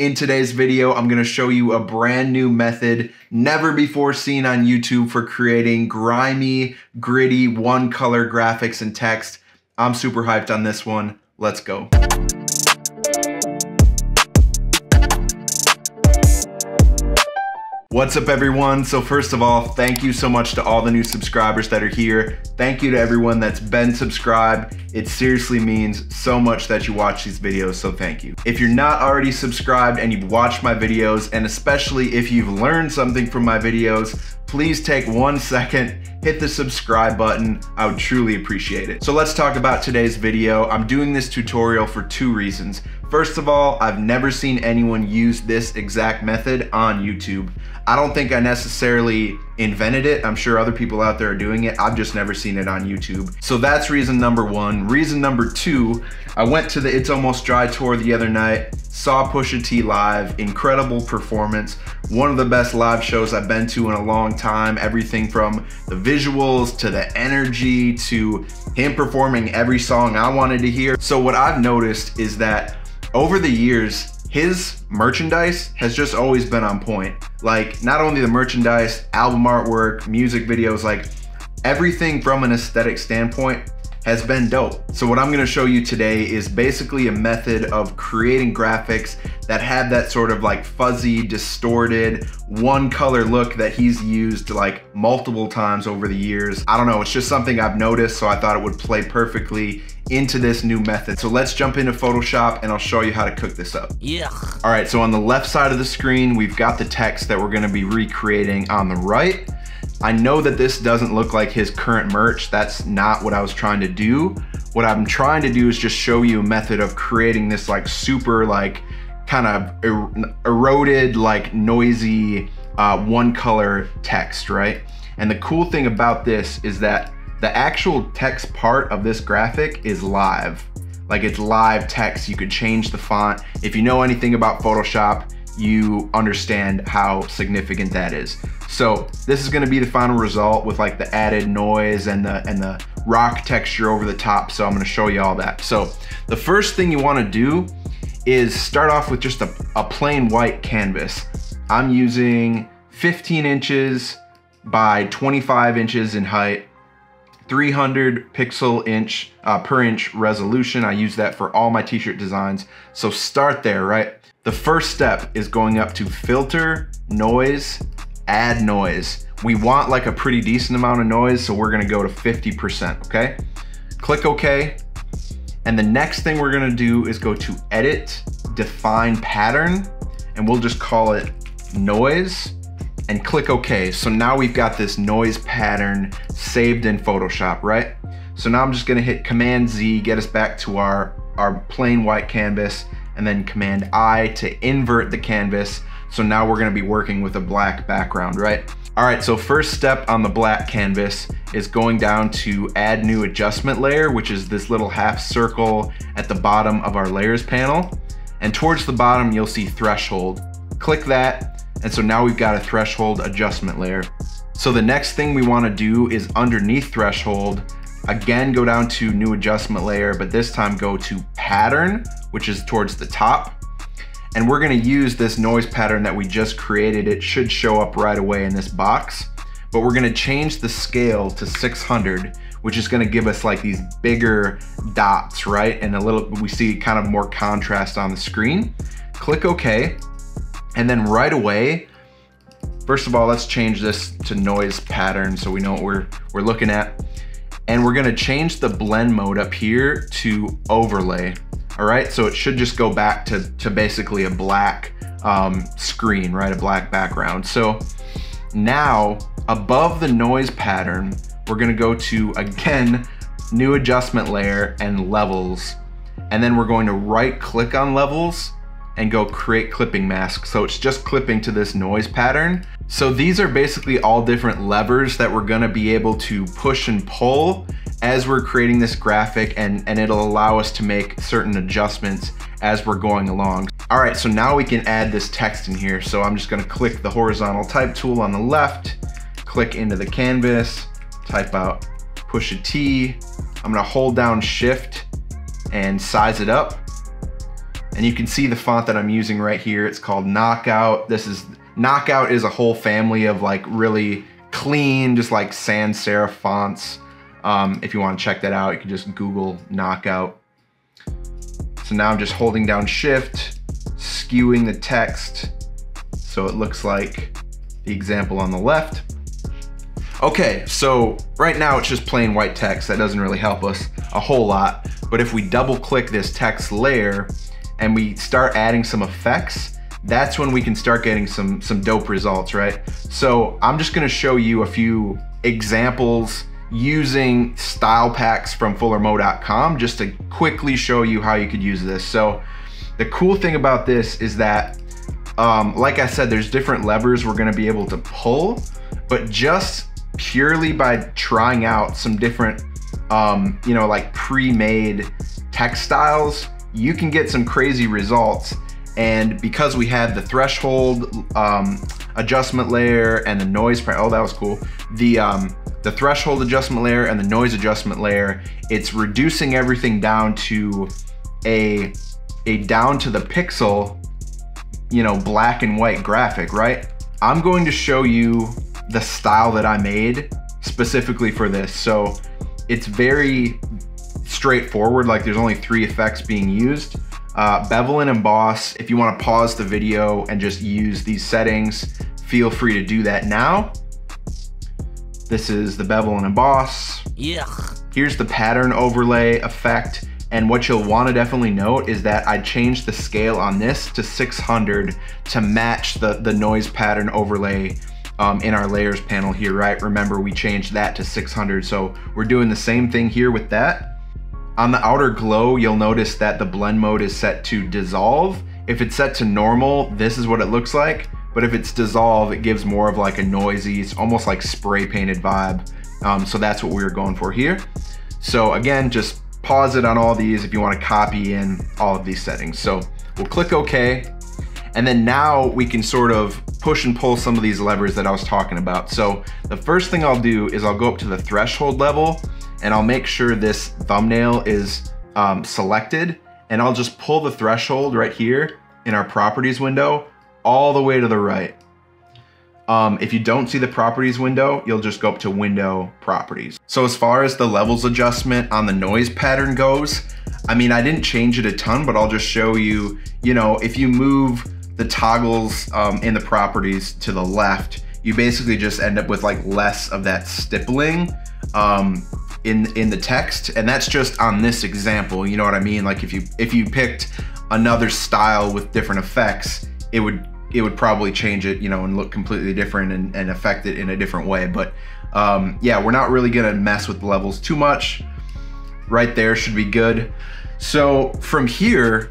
In today's video, I'm gonna show you a brand new method never before seen on YouTube for creating grimy, gritty, one color graphics and text. I'm super hyped on this one. Let's go. What's up everyone? So first of all, thank you so much to all the new subscribers that are here. Thank you to everyone that's been subscribed. It seriously means so much that you watch these videos, so thank you. If you're not already subscribed and you've watched my videos, and especially if you've learned something from my videos, please take one second, hit the subscribe button. I would truly appreciate it. So let's talk about today's video. I'm doing this tutorial for two reasons. First of all, I've never seen anyone use this exact method on YouTube. I don't think I necessarily invented it. I'm sure other people out there are doing it. I've just never seen it on YouTube. So that's reason number one. Reason number two, I went to the It's Almost Dry tour the other night, saw Pusha T live, incredible performance. One of the best live shows I've been to in a long time. Everything from the visuals to the energy to him performing every song I wanted to hear. So what I've noticed is that over the years, his merchandise has just always been on point. Like not only the merchandise, album artwork, music videos, like everything from an aesthetic standpoint has been dope. So what I'm gonna show you today is basically a method of creating graphics that have that sort of like fuzzy, distorted, one color look that he's used like multiple times over the years. I don't know, it's just something I've noticed, so I thought it would play perfectly into this new method. So let's jump into Photoshop and I'll show you how to cook this up. Yeah. All right, so on the left side of the screen, we've got the text that we're gonna be recreating on the right. I know that this doesn't look like his current merch. That's not what I was trying to do. What I'm trying to do is just show you a method of creating this like super like kind of er eroded, like noisy, uh, one color text, right? And the cool thing about this is that the actual text part of this graphic is live. Like it's live text, you could change the font. If you know anything about Photoshop, you understand how significant that is. So this is gonna be the final result with like the added noise and the, and the rock texture over the top. So I'm gonna show you all that. So the first thing you wanna do is start off with just a, a plain white canvas. I'm using 15 inches by 25 inches in height 300 pixel inch uh, per inch resolution. I use that for all my t-shirt designs. So start there, right? The first step is going up to filter, noise, add noise. We want like a pretty decent amount of noise, so we're gonna go to 50%, okay? Click OK. And the next thing we're gonna do is go to edit, define pattern, and we'll just call it noise and click OK. So now we've got this noise pattern saved in Photoshop, right? So now I'm just gonna hit Command Z, get us back to our, our plain white canvas, and then Command I to invert the canvas. So now we're gonna be working with a black background, right? All right, so first step on the black canvas is going down to add new adjustment layer, which is this little half circle at the bottom of our layers panel. And towards the bottom, you'll see threshold. Click that, and so now we've got a threshold adjustment layer. So the next thing we wanna do is underneath threshold, again, go down to new adjustment layer, but this time go to pattern, which is towards the top. And we're gonna use this noise pattern that we just created. It should show up right away in this box, but we're gonna change the scale to 600, which is gonna give us like these bigger dots, right? And a little, we see kind of more contrast on the screen. Click okay. And then right away, first of all, let's change this to noise pattern so we know what we're, we're looking at. And we're gonna change the blend mode up here to overlay. All right, so it should just go back to, to basically a black um, screen, right? A black background. So now above the noise pattern, we're gonna go to, again, new adjustment layer and levels. And then we're going to right click on levels and go create clipping mask. So it's just clipping to this noise pattern. So these are basically all different levers that we're gonna be able to push and pull as we're creating this graphic and, and it'll allow us to make certain adjustments as we're going along. All right, so now we can add this text in here. So I'm just gonna click the horizontal type tool on the left, click into the canvas, type out Pusha T. I'm gonna hold down shift and size it up And you can see the font that I'm using right here. It's called Knockout. This is, Knockout is a whole family of like really clean, just like sans serif fonts. Um, if you want to check that out, you can just Google Knockout. So now I'm just holding down shift, skewing the text so it looks like the example on the left. Okay, so right now it's just plain white text. That doesn't really help us a whole lot. But if we double click this text layer and we start adding some effects, that's when we can start getting some, some dope results, right? So I'm just gonna show you a few examples using style packs from fullermoe.com just to quickly show you how you could use this. So the cool thing about this is that, um, like I said, there's different levers we're gonna be able to pull, but just purely by trying out some different, um, you know, like pre-made text styles, you can get some crazy results. And because we had the threshold um, adjustment layer and the noise, oh, that was cool. The, um, the threshold adjustment layer and the noise adjustment layer, it's reducing everything down to a, a down to the pixel, you know, black and white graphic, right? I'm going to show you the style that I made specifically for this. So it's very straightforward, like there's only three effects being used. Uh, bevel and emboss, if you wanna pause the video and just use these settings, feel free to do that now. This is the bevel and emboss. Yeah. Here's the pattern overlay effect. And what you'll wanna definitely note is that I changed the scale on this to 600 to match the, the noise pattern overlay um, in our layers panel here, right? Remember we changed that to 600. So we're doing the same thing here with that. On the outer glow, you'll notice that the blend mode is set to dissolve. If it's set to normal, this is what it looks like. But if it's dissolve, it gives more of like a noisy, it's almost like spray painted vibe. Um, so that's what we were going for here. So again, just pause it on all these if you wanna copy in all of these settings. So we'll click okay. And then now we can sort of push and pull some of these levers that I was talking about. So the first thing I'll do is I'll go up to the threshold level and I'll make sure this thumbnail is um, selected and I'll just pull the threshold right here in our properties window all the way to the right. Um, if you don't see the properties window, you'll just go up to window properties. So as far as the levels adjustment on the noise pattern goes, I mean, I didn't change it a ton, but I'll just show you, you know, if you move the toggles um, in the properties to the left, you basically just end up with like less of that stippling um, in in the text, and that's just on this example. You know what I mean? Like if you if you picked another style with different effects, it would it would probably change it, you know, and look completely different and, and affect it in a different way. But um, yeah, we're not really gonna mess with the levels too much. Right there should be good. So from here,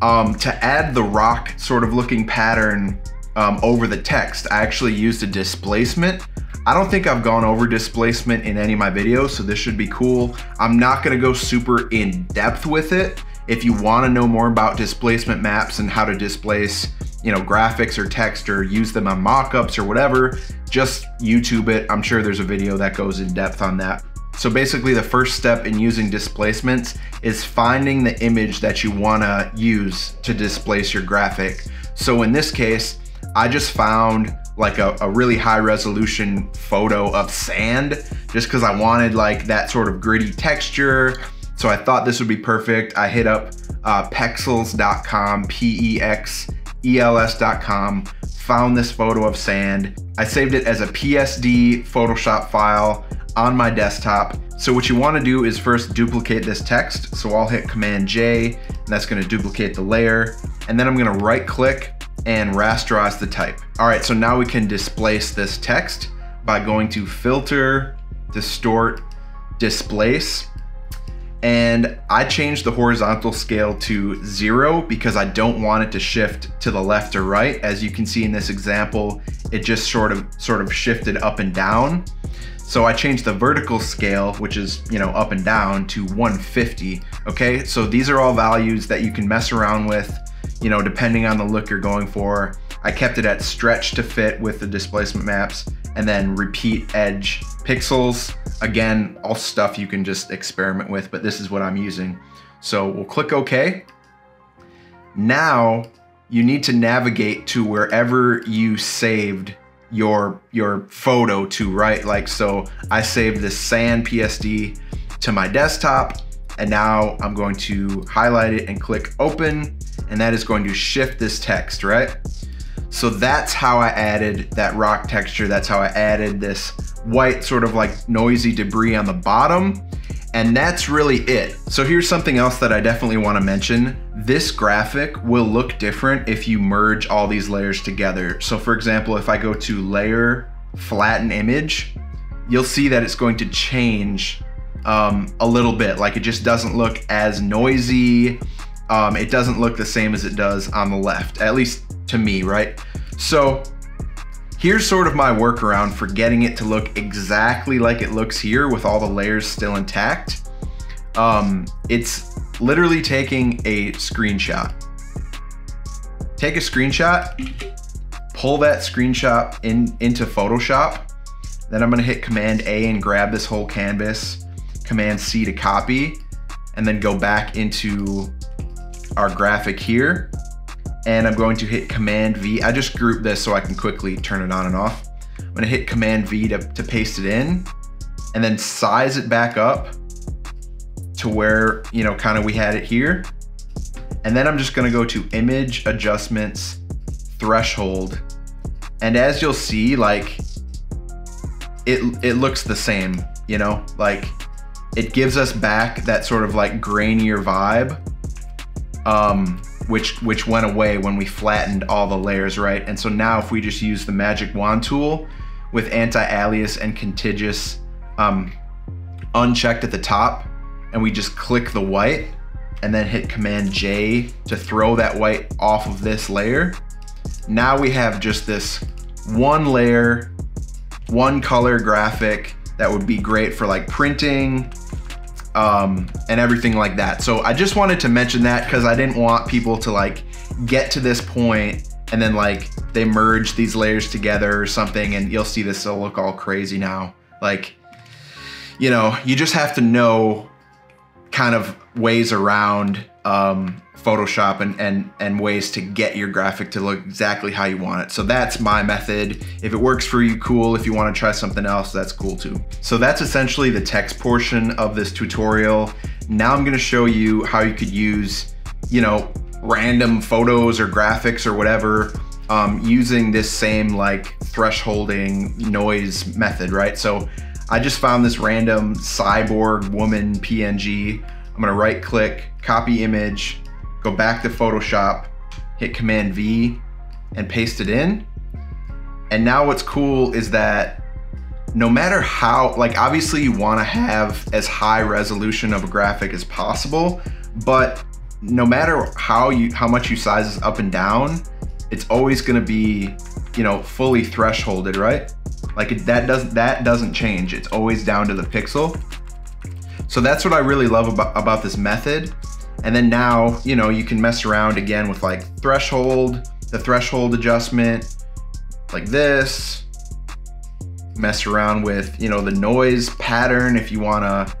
um, to add the rock sort of looking pattern um, over the text, I actually used a displacement. I don't think I've gone over displacement in any of my videos, so this should be cool. I'm not gonna go super in depth with it. If you wanna know more about displacement maps and how to displace you know, graphics or text or use them on mockups or whatever, just YouTube it. I'm sure there's a video that goes in depth on that. So basically the first step in using displacements is finding the image that you wanna use to displace your graphic. So in this case, I just found like a, a really high resolution photo of sand just cause I wanted like that sort of gritty texture. So I thought this would be perfect. I hit up uh, pexels.com, P-E-X-E-L-S.com, found this photo of sand. I saved it as a PSD Photoshop file on my desktop. So what you wanna do is first duplicate this text. So I'll hit Command J, and that's gonna duplicate the layer. And then I'm gonna right click and rasterize the type. All right, so now we can displace this text by going to Filter, Distort, Displace. And I changed the horizontal scale to zero because I don't want it to shift to the left or right. As you can see in this example, it just sort of sort of shifted up and down. So I changed the vertical scale, which is, you know, up and down to 150, okay? So these are all values that you can mess around with, you know, depending on the look you're going for. I kept it at stretch to fit with the displacement maps and then repeat edge pixels. Again, all stuff you can just experiment with, but this is what I'm using. So we'll click OK. Now you need to navigate to wherever you saved your your photo to, right? Like so I saved this sand PSD to my desktop and now I'm going to highlight it and click open and that is going to shift this text, right? So that's how I added that rock texture. That's how I added this white sort of like noisy debris on the bottom. And that's really it. So here's something else that I definitely wanna mention. This graphic will look different if you merge all these layers together. So for example, if I go to layer, flatten image, you'll see that it's going to change um, a little bit. Like it just doesn't look as noisy. Um, it doesn't look the same as it does on the left, at least to me, right? So here's sort of my workaround for getting it to look exactly like it looks here with all the layers still intact. Um, it's literally taking a screenshot. Take a screenshot, pull that screenshot in into Photoshop. Then I'm gonna hit Command A and grab this whole canvas, Command C to copy, and then go back into our graphic here and I'm going to hit Command V. I just grouped this so I can quickly turn it on and off. I'm gonna hit Command V to, to paste it in and then size it back up to where, you know, kind of we had it here. And then I'm just gonna go to Image Adjustments, Threshold. And as you'll see, like, it, it looks the same, you know? Like, it gives us back that sort of like grainier vibe. Um, which which went away when we flattened all the layers, right? And so now if we just use the magic wand tool with anti-alias and contiguous um, unchecked at the top, and we just click the white and then hit Command J to throw that white off of this layer, now we have just this one layer, one color graphic that would be great for like printing, um, and everything like that. So I just wanted to mention that because I didn't want people to like get to this point and then like they merge these layers together or something and you'll see this will look all crazy now. Like, you know, you just have to know kind of ways around um, Photoshop and, and, and ways to get your graphic to look exactly how you want it. So that's my method. If it works for you, cool. If you wanna try something else, that's cool too. So that's essentially the text portion of this tutorial. Now I'm gonna show you how you could use, you know, random photos or graphics or whatever um, using this same like thresholding noise method, right? So I just found this random cyborg woman PNG. I'm gonna right click, copy image, go back to Photoshop, hit Command V, and paste it in. And now what's cool is that no matter how, like obviously you wanna have as high resolution of a graphic as possible, but no matter how you how much you size up and down, it's always gonna be, you know, fully thresholded, right? Like that doesn't that doesn't change. It's always down to the pixel. So that's what I really love about, about this method. And then now, you know, you can mess around again with like threshold, the threshold adjustment, like this. Mess around with, you know, the noise pattern if you wanna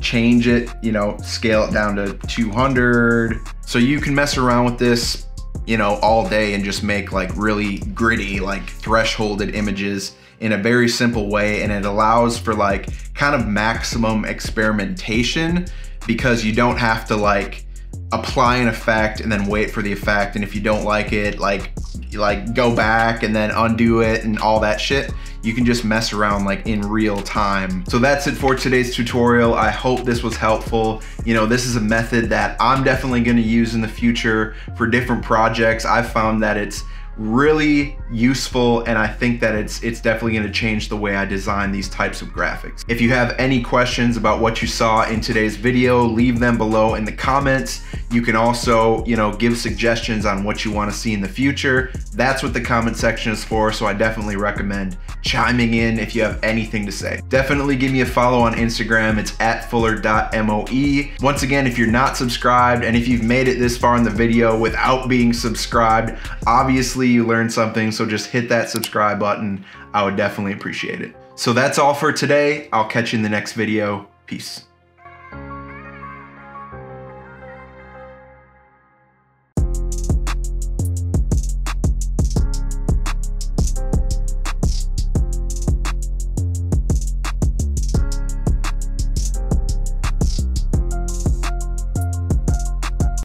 change it, you know, scale it down to 200. So you can mess around with this, you know, all day and just make like really gritty, like thresholded images in a very simple way. And it allows for like kind of maximum experimentation because you don't have to like apply an effect and then wait for the effect and if you don't like it like like go back and then undo it and all that shit you can just mess around like in real time. So that's it for today's tutorial. I hope this was helpful. You know, this is a method that I'm definitely gonna use in the future for different projects. I've found that it's really useful and I think that it's it's definitely going to change the way I design these types of graphics. If you have any questions about what you saw in today's video, leave them below in the comments. You can also, you know, give suggestions on what you want to see in the future. That's what the comment section is for, so I definitely recommend chiming in if you have anything to say. Definitely give me a follow on Instagram. It's at fuller.moe. Once again, if you're not subscribed and if you've made it this far in the video without being subscribed, obviously you learned something, so just hit that subscribe button. I would definitely appreciate it. So that's all for today. I'll catch you in the next video. Peace.